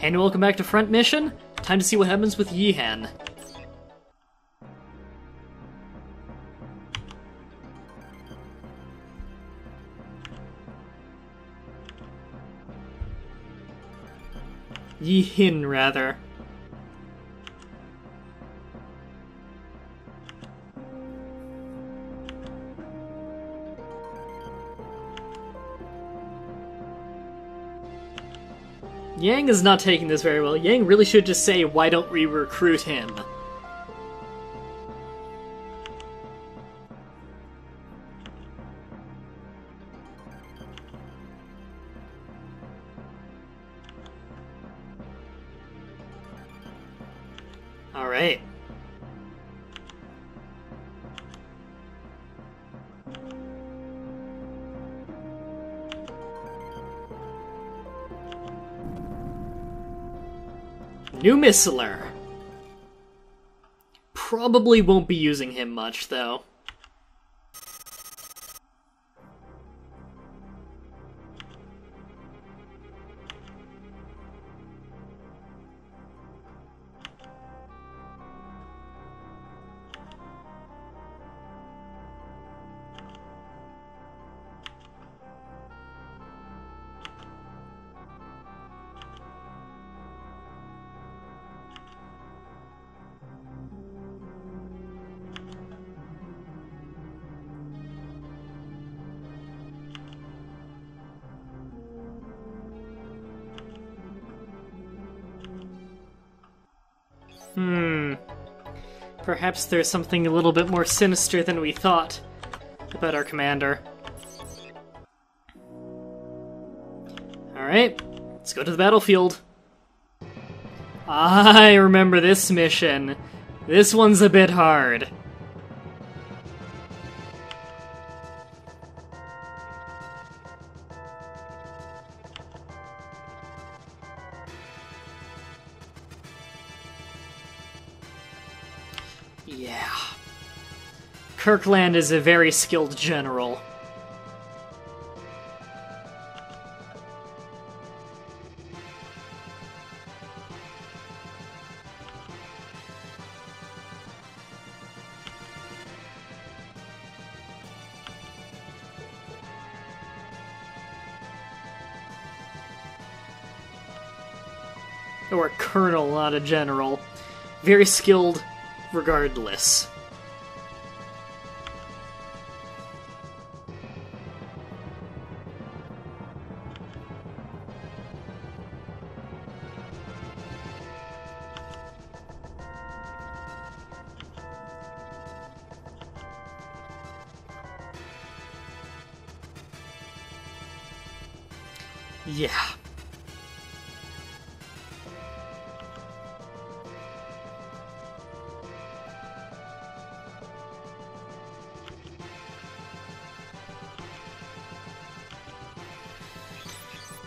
And welcome back to Front Mission. Time to see what happens with Yihan. Yihin, rather. Yang is not taking this very well. Yang really should just say, why don't we recruit him? New Missiler. Probably won't be using him much, though. Perhaps there's something a little bit more sinister than we thought about our commander. Alright, let's go to the battlefield. I remember this mission. This one's a bit hard. Yeah. Kirkland is a very skilled general. Or a colonel, not a general. Very skilled regardless.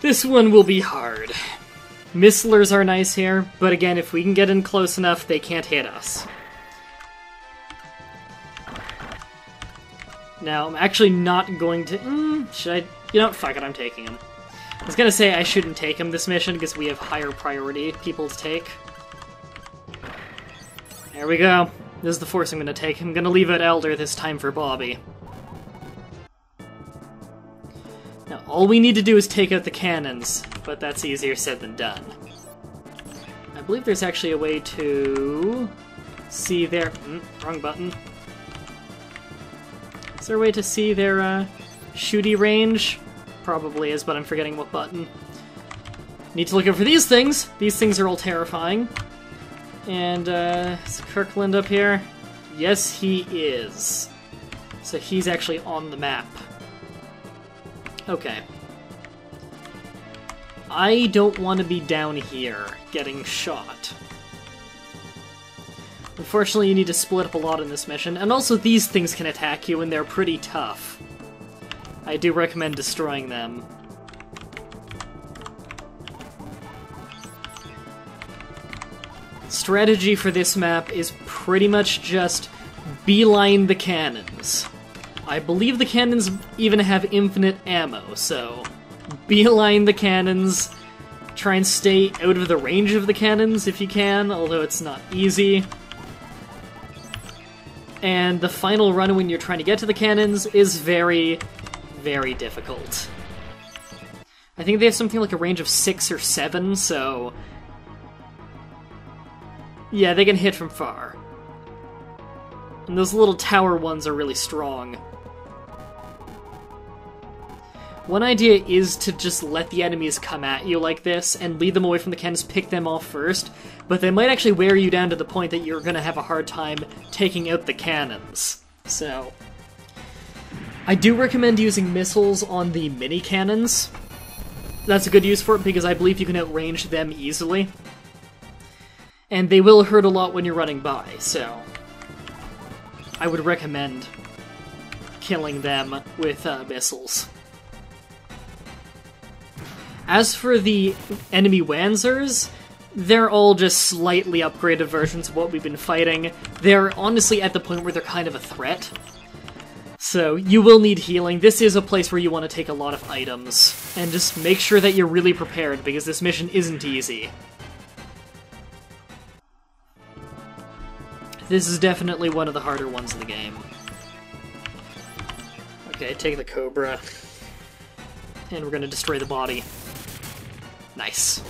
This one will be hard. Misslers are nice here, but again, if we can get in close enough, they can't hit us. Now, I'm actually not going to... Mm, should I... You know fuck it, I'm taking him. I was gonna say I shouldn't take him this mission, because we have higher priority people to take. There we go. This is the force I'm gonna take. I'm gonna leave it Elder this time for Bobby. All we need to do is take out the cannons, but that's easier said than done. I believe there's actually a way to see their... Mm, wrong button. Is there a way to see their uh, shooty range? Probably is, but I'm forgetting what button. Need to look out for these things! These things are all terrifying. And, uh, is Kirkland up here? Yes, he is. So he's actually on the map. Okay. I don't want to be down here getting shot. Unfortunately, you need to split up a lot in this mission, and also these things can attack you, and they're pretty tough. I do recommend destroying them. Strategy for this map is pretty much just beeline the cannons. I believe the cannons even have infinite ammo, so beeline the cannons, Try and stay out of the range of the cannons if you can, although it's not easy. And the final run when you're trying to get to the cannons is very, very difficult. I think they have something like a range of 6 or 7, so... Yeah, they can hit from far. And those little tower ones are really strong. One idea is to just let the enemies come at you like this and lead them away from the cannons, pick them off first, but they might actually wear you down to the point that you're gonna have a hard time taking out the cannons. So. I do recommend using missiles on the mini cannons. That's a good use for it because I believe you can outrange them easily. And they will hurt a lot when you're running by, so. I would recommend killing them with uh, missiles. As for the enemy Wanzers, they're all just slightly upgraded versions of what we've been fighting. They're honestly at the point where they're kind of a threat. So, you will need healing. This is a place where you want to take a lot of items. And just make sure that you're really prepared, because this mission isn't easy. This is definitely one of the harder ones in the game. Okay, take the Cobra. And we're gonna destroy the body. Nice.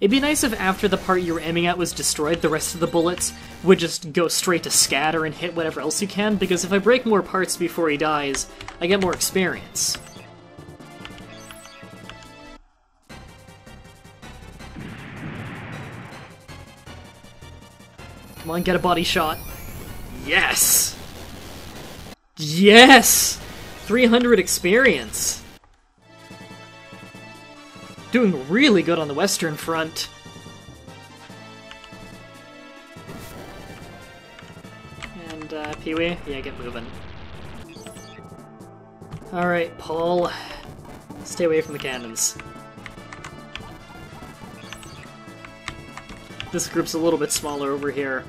It'd be nice if after the part you were aiming at was destroyed, the rest of the bullets would just go straight to scatter and hit whatever else you can, because if I break more parts before he dies, I get more experience. Come on, get a body shot. Yes! Yes! 300 experience! Doing really good on the Western Front. And, uh, Pee-wee? Yeah, get moving. Alright, Paul. Stay away from the cannons. This group's a little bit smaller over here.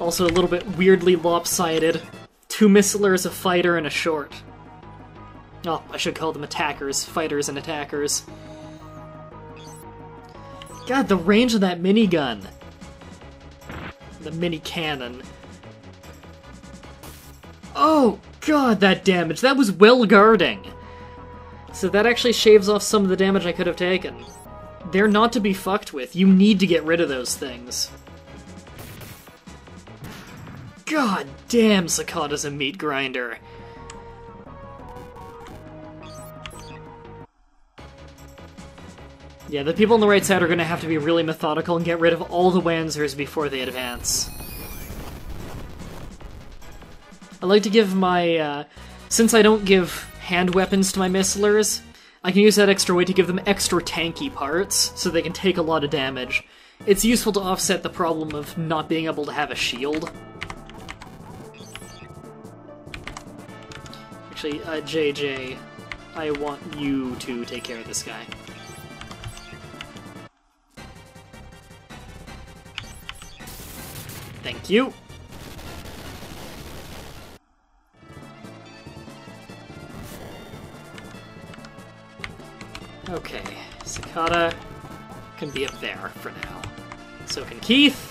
Also a little bit weirdly lopsided. Two missilers, a fighter, and a short. Oh, I should call them attackers. Fighters and attackers. God, the range of that minigun. The mini cannon. Oh, God, that damage. That was well guarding. So that actually shaves off some of the damage I could have taken. They're not to be fucked with. You need to get rid of those things. God damn, Sakata's a meat grinder. Yeah, the people on the right side are going to have to be really methodical and get rid of all the Wanzers before they advance. I like to give my, uh, since I don't give hand weapons to my missilers, I can use that extra weight to give them extra tanky parts, so they can take a lot of damage. It's useful to offset the problem of not being able to have a shield. Actually, uh, JJ, I want you to take care of this guy. Thank you. Okay, Sakata can be up there for now. So can Keith.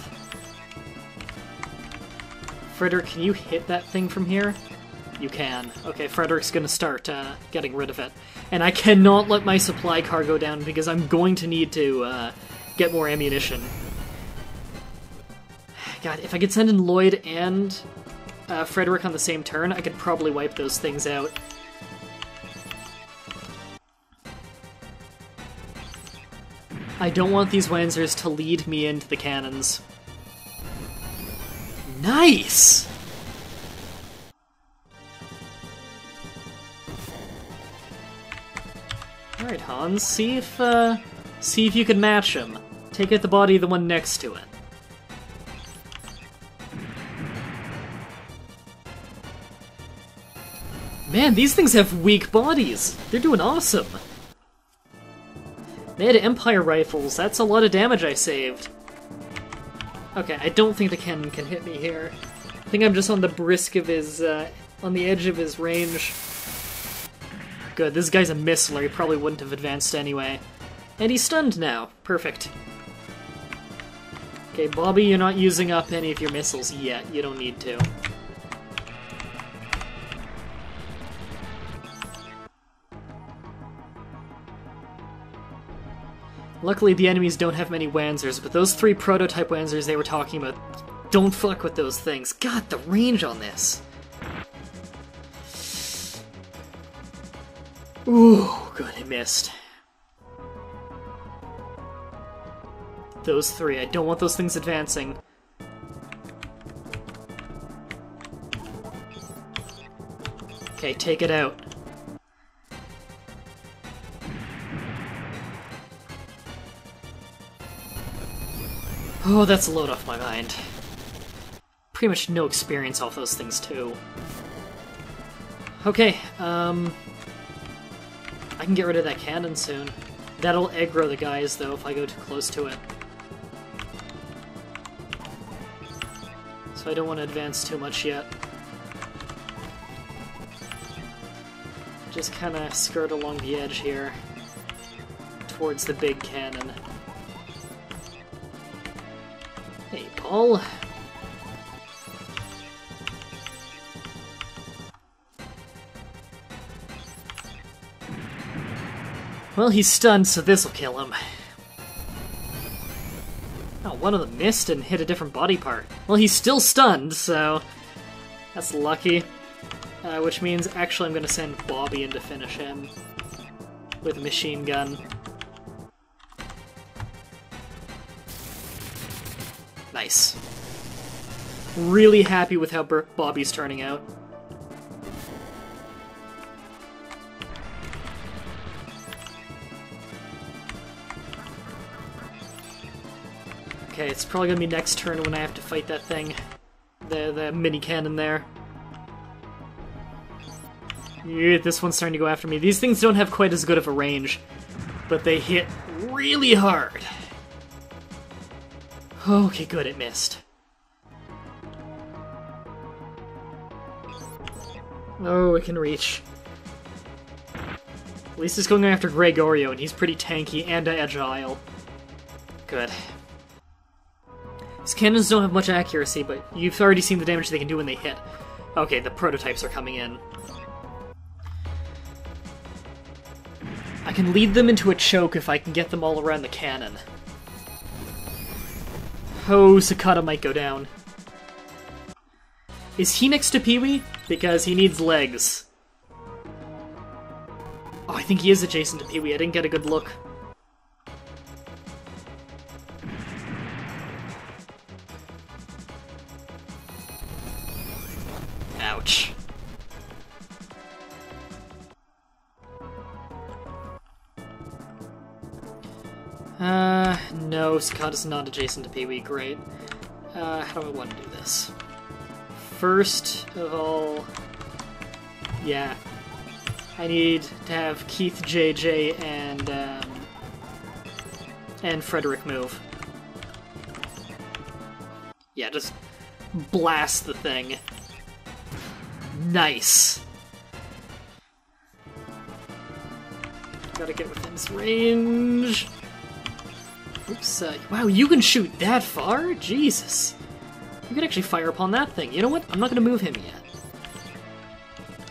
Frederick, can you hit that thing from here? You can. Okay, Frederick's gonna start uh, getting rid of it. And I cannot let my supply car go down because I'm going to need to uh, get more ammunition God, if I could send in Lloyd and uh, Frederick on the same turn, I could probably wipe those things out. I don't want these Wanzers to lead me into the cannons. Nice! Alright, Hans, see if, uh, see if you can match him. Take out the body of the one next to it. Man, these things have weak bodies. They're doing awesome. They had Empire rifles. That's a lot of damage I saved. Okay, I don't think the cannon can hit me here. I think I'm just on the brisk of his, uh, on the edge of his range. Good, this guy's a missiler. He probably wouldn't have advanced anyway. And he's stunned now. Perfect. Okay, Bobby, you're not using up any of your missiles yet. You don't need to. Luckily, the enemies don't have many Wanzers, but those three prototype Wanzers they were talking about, don't fuck with those things. God, the range on this. Ooh, good, I missed. Those three, I don't want those things advancing. Okay, take it out. Oh, that's a load off my mind. Pretty much no experience off those things, too. Okay, um... I can get rid of that cannon soon. That'll aggro the guys, though, if I go too close to it. So I don't want to advance too much yet. Just kind of skirt along the edge here, towards the big cannon. Paul. Well, he's stunned, so this'll kill him. Oh, one of them missed and hit a different body part. Well, he's still stunned, so that's lucky. Uh, which means actually I'm going to send Bobby in to finish him with a machine gun. Nice. Really happy with how Bobby's turning out. Okay, it's probably gonna be next turn when I have to fight that thing. The, the mini cannon there. Yeah, this one's starting to go after me. These things don't have quite as good of a range, but they hit really hard. Okay, good, it missed. Oh, it can reach. At least it's going after Gregorio, and he's pretty tanky and agile. Good. These cannons don't have much accuracy, but you've already seen the damage they can do when they hit. Okay, the prototypes are coming in. I can lead them into a choke if I can get them all around the cannon. Oh, Sakata might go down. Is he next to Peewee? Because he needs legs. Oh, I think he is adjacent to Peewee. I didn't get a good look. Ouch. No, Sakata's not adjacent to Peewee, great. Uh, how do I want to do this? First of all, yeah, I need to have Keith, JJ, and, um, and Frederick move. Yeah, just blast the thing. Nice! Gotta get within his range. Oops, uh, wow, you can shoot that far? Jesus. You can actually fire upon that thing. You know what? I'm not gonna move him yet.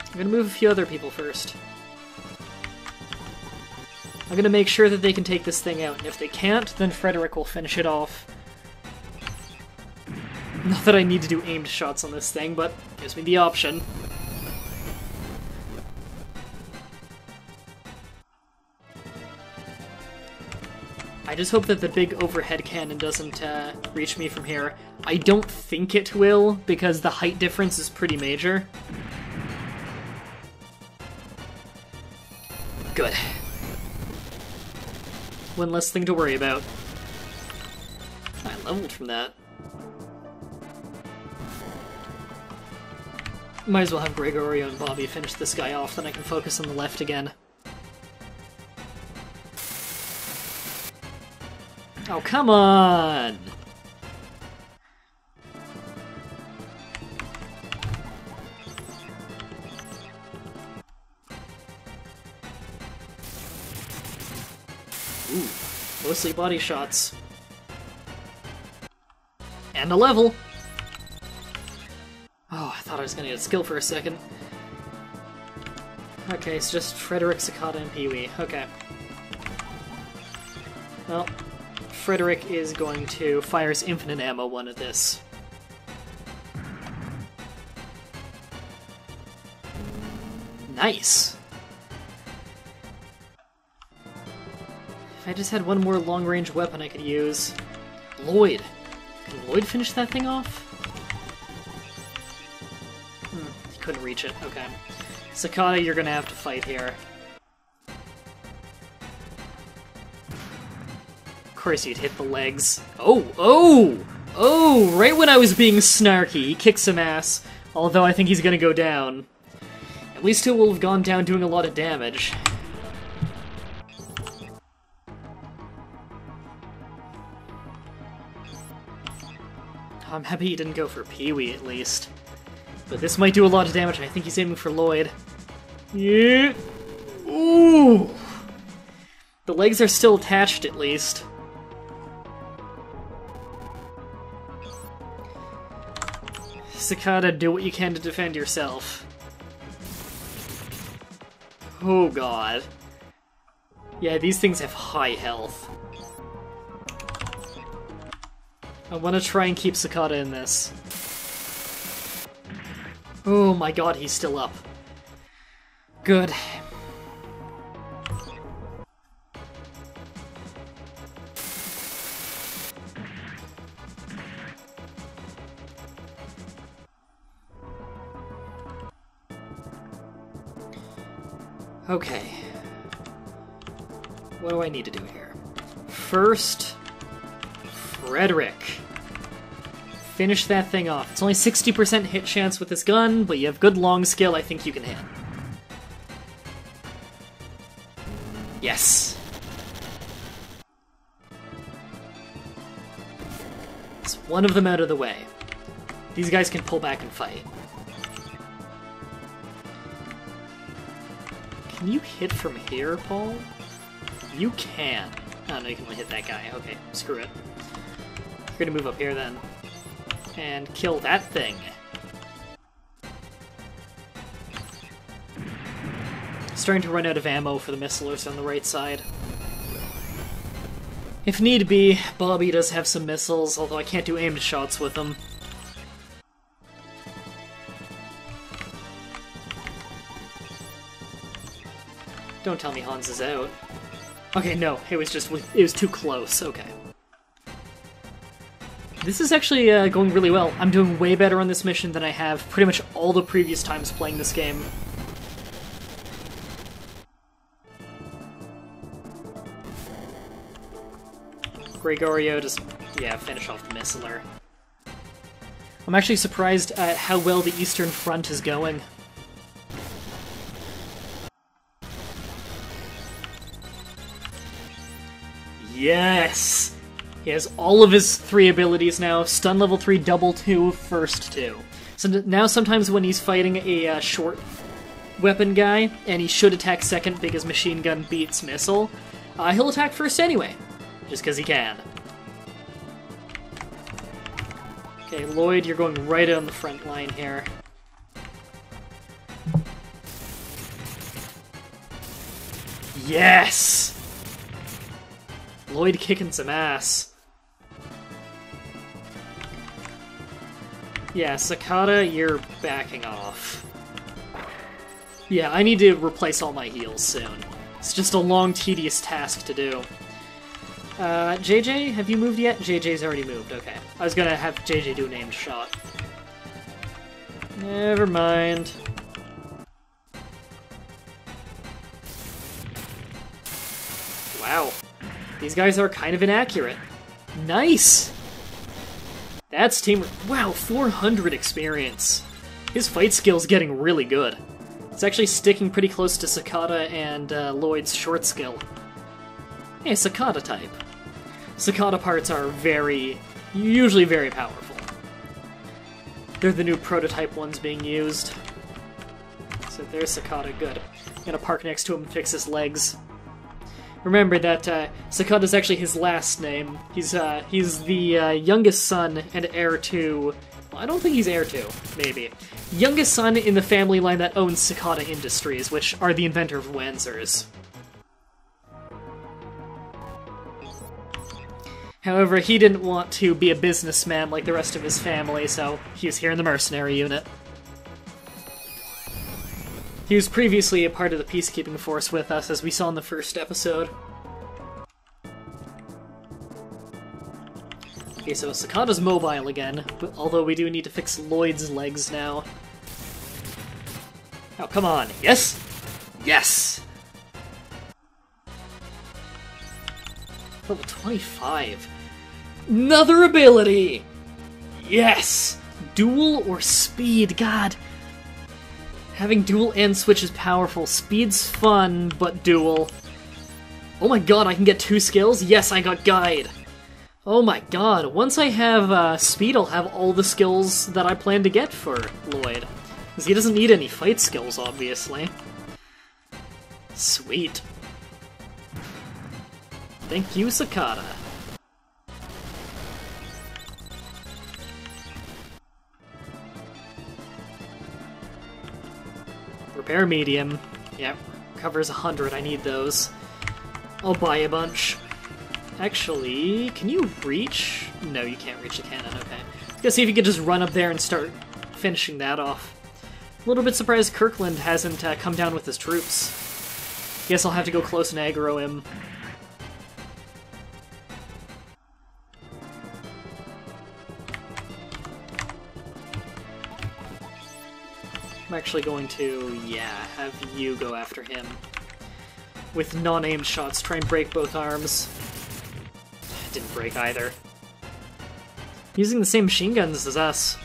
I'm gonna move a few other people first. I'm gonna make sure that they can take this thing out, and if they can't, then Frederick will finish it off. Not that I need to do aimed shots on this thing, but gives me the option. I just hope that the big overhead cannon doesn't uh, reach me from here. I don't think it will, because the height difference is pretty major. Good. One less thing to worry about. I leveled from that. Might as well have Gregorio and Bobby finish this guy off, then I can focus on the left again. Oh, come on! Ooh. mostly body shots. And a level! Oh, I thought I was gonna get a skill for a second. Okay, it's just Frederick, Sakata, and Pee-wee. Okay. Well, Frederick is going to fire his infinite ammo one at this. Nice! If I just had one more long-range weapon I could use. Lloyd! Can Lloyd finish that thing off? Hmm, he couldn't reach it. Okay. Sakata, you're gonna have to fight here. Course you'd hit the legs. Oh, oh! Oh, right when I was being snarky, he kicks some ass. Although I think he's gonna go down. At least he will have gone down doing a lot of damage. I'm happy he didn't go for Pee-wee, at least. But this might do a lot of damage, I think he's aiming for Lloyd. Yeah. Ooh. The legs are still attached, at least. Sakata, do what you can to defend yourself. Oh god. Yeah, these things have high health. I want to try and keep Sakata in this. Oh my god, he's still up. Good. Okay. What do I need to do here? First, Frederick. Finish that thing off. It's only 60% hit chance with this gun, but you have good long skill, I think you can hit. Yes. It's one of them out of the way. These guys can pull back and fight. Can you hit from here, Paul? You can. Oh, no, you can only hit that guy. Okay, screw it. We're gonna move up here then. And kill that thing. Starting to run out of ammo for the missilers on the right side. If need be, Bobby does have some missiles, although I can't do aimed shots with them. Don't tell me Hans is out. Okay, no, it was just it was too close. Okay. This is actually uh, going really well. I'm doing way better on this mission than I have pretty much all the previous times playing this game. Gregorio just, yeah, finish off the Missiler. I'm actually surprised at how well the Eastern Front is going. Yes! He has all of his three abilities now. Stun level 3, double 2, first 2. So now sometimes when he's fighting a uh, short weapon guy, and he should attack second because machine gun beats missile, uh, he'll attack first anyway, just because he can. Okay, Lloyd, you're going right on the front line here. Yes! Lloyd kicking some ass. Yeah, Sakata, you're backing off. Yeah, I need to replace all my heals soon. It's just a long, tedious task to do. Uh, JJ, have you moved yet? JJ's already moved, okay. I was gonna have JJ do an aimed shot. Never mind. Wow. These guys are kind of inaccurate. Nice! That's team... Wow, 400 experience. His fight skill's getting really good. It's actually sticking pretty close to Sakata and uh, Lloyd's short skill. Hey, Sakata type. Sakata parts are very... usually very powerful. They're the new prototype ones being used. So there's Sakata, good. I'm gonna park next to him and fix his legs. Remember that uh, Sakata is actually his last name. He's uh, he's the uh, youngest son and heir to. Well, I don't think he's heir to. Maybe youngest son in the family line that owns Sakata Industries, which are the inventor of Wanzers. However, he didn't want to be a businessman like the rest of his family, so he was here in the mercenary unit. He was previously a part of the peacekeeping force with us, as we saw in the first episode. Okay, so Sakata's mobile again, although we do need to fix Lloyd's legs now. Oh, come on. Yes? Yes! Level 25. Another ability! Yes! Dual or speed, god. Having dual and switch is powerful. Speed's fun, but dual. Oh my god, I can get two skills? Yes, I got guide. Oh my god, once I have uh, speed, I'll have all the skills that I plan to get for Lloyd. Because he doesn't need any fight skills, obviously. Sweet. Thank you, Sakata. Repair medium. Yep, covers 100. I need those. I'll buy a bunch. Actually, can you reach? No, you can't reach the cannon, okay. Let's see if you can just run up there and start finishing that off. A little bit surprised Kirkland hasn't uh, come down with his troops. Guess I'll have to go close and aggro him. I'm actually going to, yeah, have you go after him. With non-aimed shots, try and break both arms. Didn't break either. Using the same machine guns as us.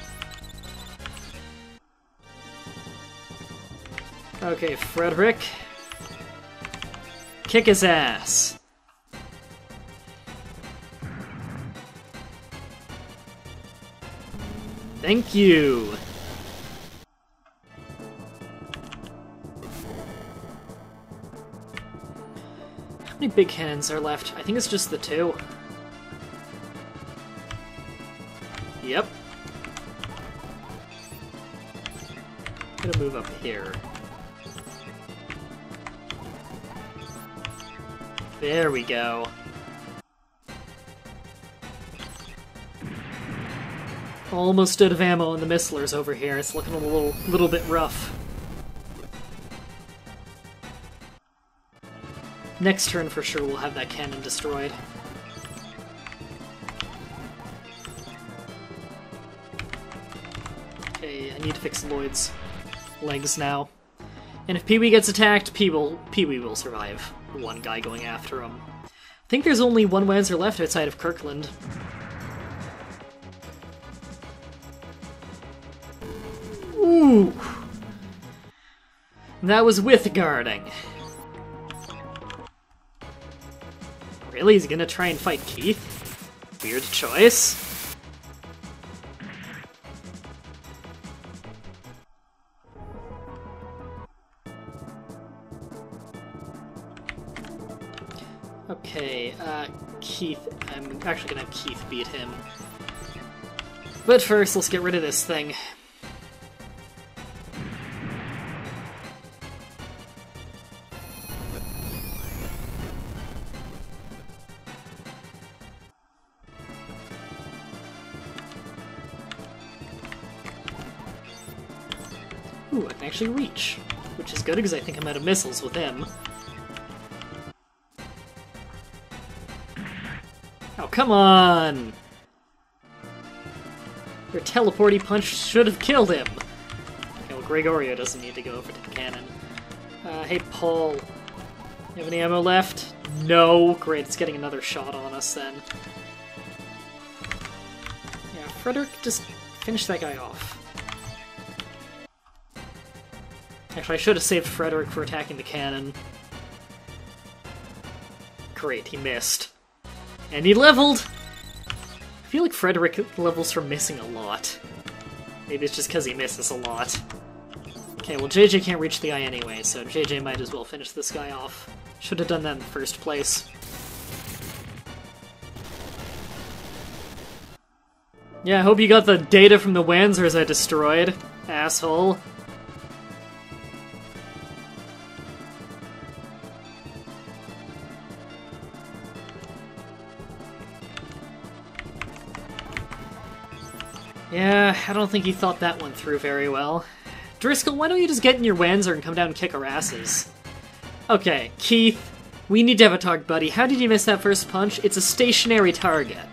Okay, Frederick. Kick his ass. Thank you. Big cannons are left? I think it's just the two. Yep. I'm gonna move up here. There we go. Almost out of ammo on the missilers over here. It's looking a little, little bit rough. Next turn for sure we'll have that cannon destroyed. Okay, I need to fix Lloyd's legs now. And if Pee-wee gets attacked, Pee will Pee-wee will survive. One guy going after him. I think there's only one Wanzer left outside of Kirkland. Ooh! That was with guarding. He's gonna try and fight Keith? Weird choice. Okay, uh, Keith. I'm actually gonna have Keith beat him. But first, let's get rid of this thing. Ooh, I can actually reach, which is good because I think I'm out of missiles with him. Oh, come on! Your teleporty punch should have killed him! Okay, well, Gregorio doesn't need to go over to the cannon. Uh, hey, Paul. You have any ammo left? No. Great, it's getting another shot on us then. Yeah, Frederick, just finish that guy off. Actually, I should have saved Frederick for attacking the cannon. Great, he missed. And he leveled! I feel like Frederick levels from missing a lot. Maybe it's just because he misses a lot. Okay, well JJ can't reach the eye anyway, so JJ might as well finish this guy off. Should have done that in the first place. Yeah, I hope you got the data from the Wanzers I destroyed, asshole. Yeah, I don't think he thought that one through very well. Driscoll, why don't you just get in your Wanzer and come down and kick our asses? Okay, Keith, we need to have a talk, buddy. How did you miss that first punch? It's a stationary target.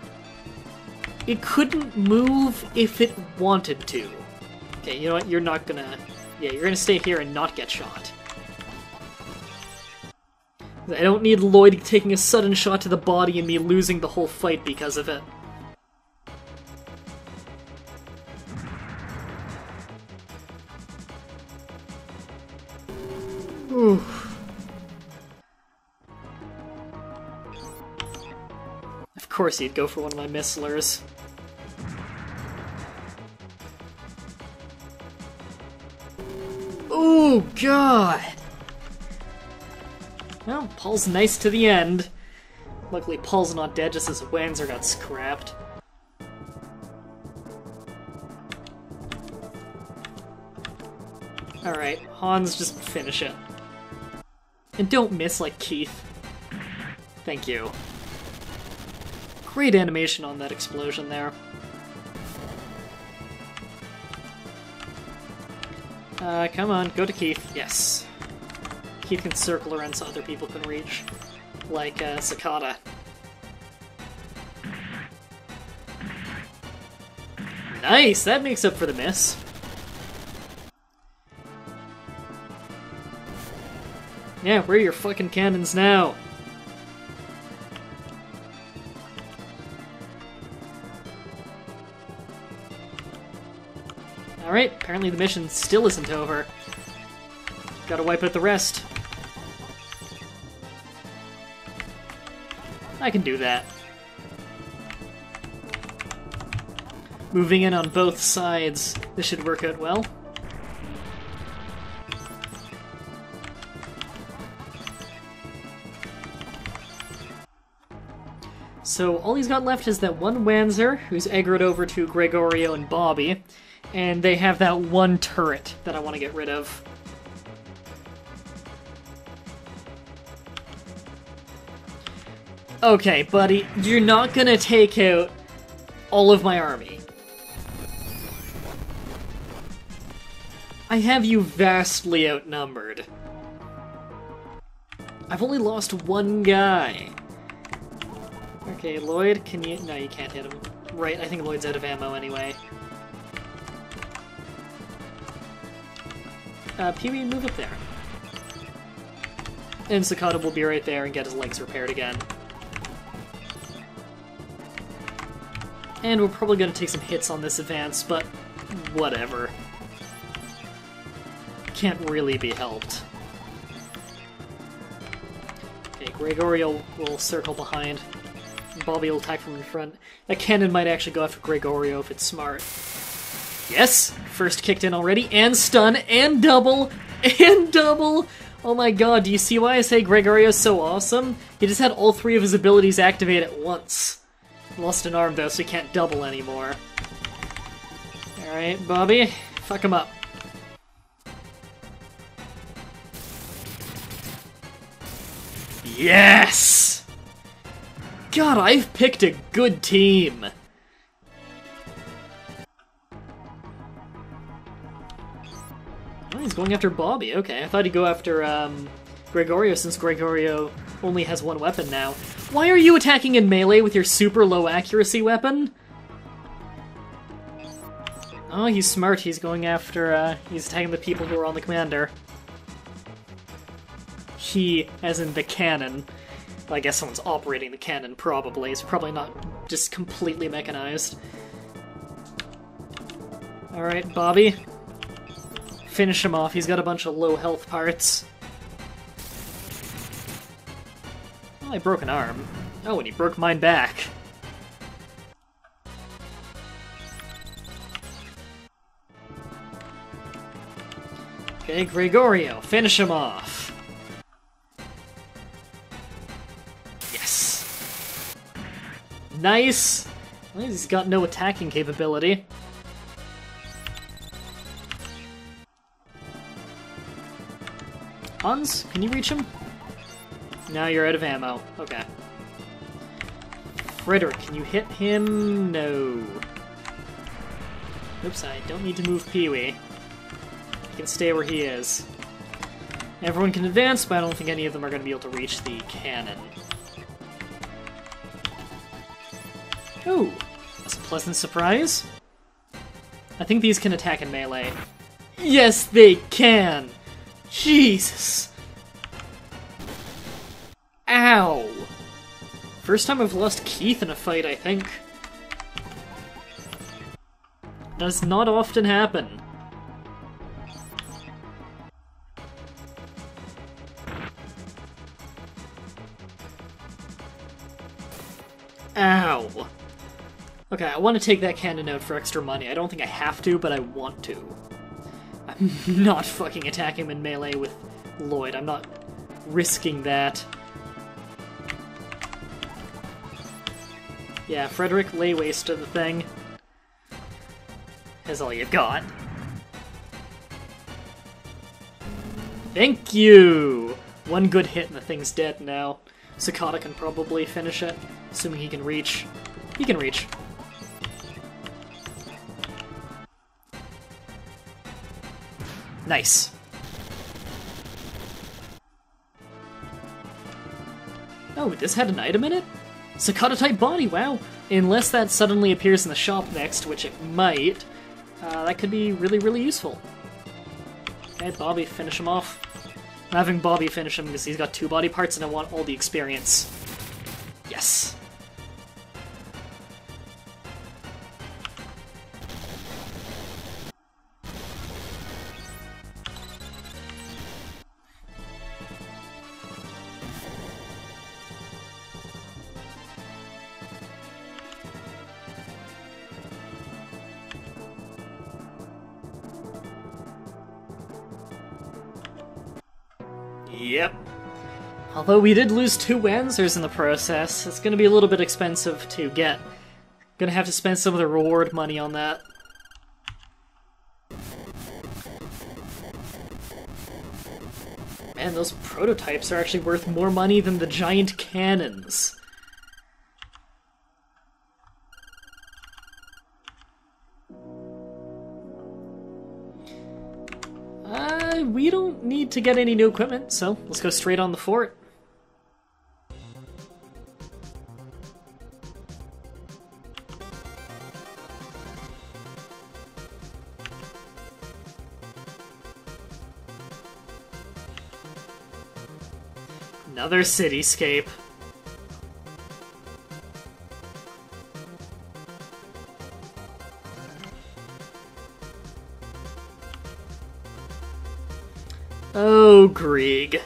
It couldn't move if it wanted to. Okay, you know what? You're not gonna... Yeah, you're gonna stay here and not get shot. I don't need Lloyd taking a sudden shot to the body and me losing the whole fight because of it. Course he'd go for one of my misslers. Oh god! Well, Paul's nice to the end. Luckily, Paul's not dead just as Wanzer got scrapped. Alright, Hans, just finish it. And don't miss like Keith. Thank you. Great animation on that explosion there. Uh, come on, go to Keith. Yes. Keith can circle around so other people can reach. Like, uh, Sakata. Nice! That makes up for the miss. Yeah, where are your fucking cannons now? Apparently the mission still isn't over. Gotta wipe out the rest. I can do that. Moving in on both sides. This should work out well. So all he's got left is that one Wanzer, who's aggroed over to Gregorio and Bobby, and they have that one turret that I want to get rid of. Okay, buddy, you're not gonna take out all of my army. I have you vastly outnumbered. I've only lost one guy. Okay, Lloyd, can you... No, you can't hit him. Right, I think Lloyd's out of ammo anyway. Uh, Pee-wee, move up there. And Sakata will be right there and get his legs repaired again. And we're probably going to take some hits on this advance, but whatever. Can't really be helped. Okay, Gregorio will circle behind. Bobby will attack from in front. A cannon might actually go after Gregorio if it's smart. Yes! First kicked in already, and stun, and double, and double! Oh my god, do you see why I say Gregorio's so awesome? He just had all three of his abilities activate at once. Lost an arm though, so he can't double anymore. Alright, Bobby, fuck him up. Yes! God, I've picked a good team. He's going after Bobby. Okay, I thought he'd go after um, Gregorio since Gregorio only has one weapon now. Why are you attacking in melee with your super low accuracy weapon? Oh, he's smart. He's going after, uh, he's attacking the people who are on the commander. He, as in the cannon. I guess someone's operating the cannon, probably. It's probably not just completely mechanized. Alright, Bobby finish him off. He's got a bunch of low health parts. Well, I broke an arm. Oh, and he broke mine back. Okay, Gregorio, finish him off. Yes. Nice! He's got no attacking capability. Hans, can you reach him? Now you're out of ammo. Okay. Frederick, can you hit him? No. Oops, I don't need to move Pee-wee. He can stay where he is. Everyone can advance, but I don't think any of them are going to be able to reach the cannon. Ooh, that's a pleasant surprise. I think these can attack in melee. Yes, they can! Jesus! Ow! First time I've lost Keith in a fight, I think. Does not often happen. Ow! Okay, I want to take that cannon out for extra money. I don't think I have to, but I want to. Not fucking attack him in melee with Lloyd. I'm not risking that. Yeah, Frederick, lay waste to the thing. Is all you've got. Thank you! One good hit and the thing's dead now. Sakata can probably finish it, assuming he can reach. He can reach. Nice. Oh, this had an item in it? Sakata type body, wow. Unless that suddenly appears in the shop next, which it might, uh, that could be really, really useful. Okay, Bobby, finish him off. I'm having Bobby finish him because he's got two body parts and I want all the experience. Yes. Although we did lose two Wanzers in the process, it's gonna be a little bit expensive to get. Gonna have to spend some of the reward money on that. Man, those prototypes are actually worth more money than the giant cannons. Uh, we don't need to get any new equipment, so let's go straight on the fort. Another cityscape. Oh, Grieg.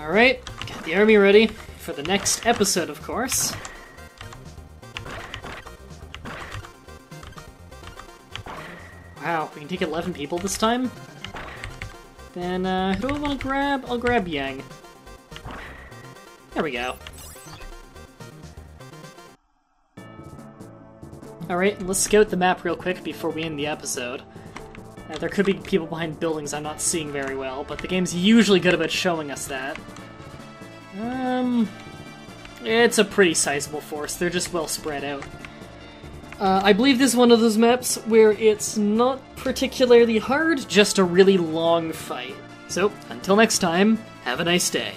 Alright, got the army ready for the next episode, of course. Wow, we can take 11 people this time? Then, uh, who do I want to grab? I'll grab Yang. There we go. Alright, let's scout the map real quick before we end the episode. There could be people behind buildings I'm not seeing very well, but the game's usually good about showing us that. Um, it's a pretty sizable force. They're just well spread out. Uh, I believe this is one of those maps where it's not particularly hard, just a really long fight. So, until next time, have a nice day.